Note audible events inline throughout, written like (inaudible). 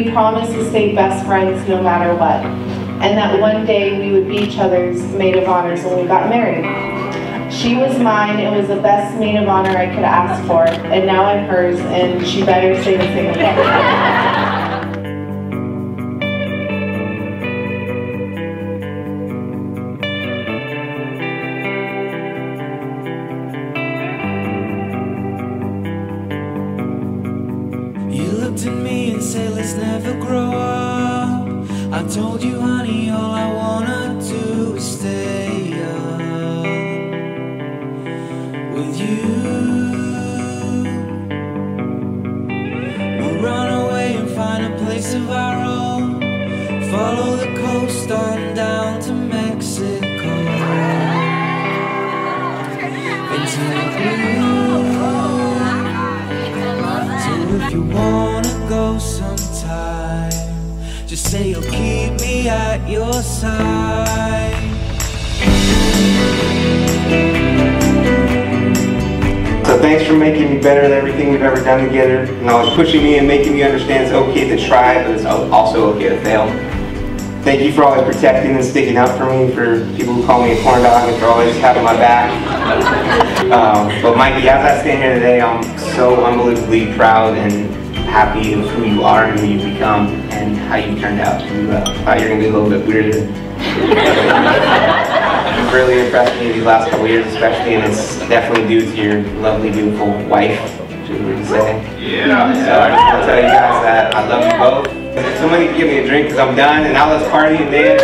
We promised to stay best friends no matter what, and that one day we would be each other's maid of honors when we got married. She was mine, it was the best maid of honor I could ask for, and now I'm hers, and she better say the same looked at me and said, let's never grow up. I told you, honey, all I wanna do is stay say you'll keep me at your side. So thanks for making me better at everything we've ever done together, and always pushing me and making me understand it's okay to try, but it's also okay to fail. Thank you for always protecting and sticking up for me, for people who call me a corn dog and for always having my back. (laughs) Um, but Mikey, as I stand here today, I'm so unbelievably proud and happy of who you are and who you've become and how you turned out. You uh, thought you were going to be a little bit weirder. You've (laughs) really impressed me these last couple years, especially, and it's definitely due to your lovely, beautiful wife, should we say. Yeah. So I just want to tell you guys that I love you both. Somebody give me a drink because I'm done, and now let's party and dance.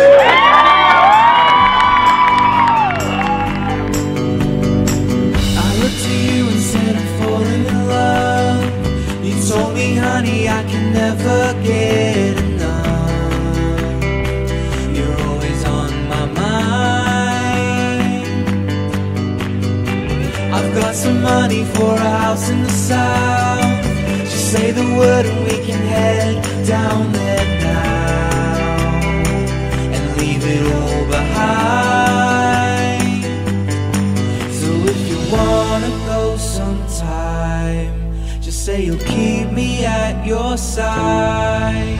And we can head down there now and leave it all behind. So if you wanna go sometime, just say you'll keep me at your side.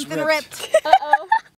Something ripped. ripped.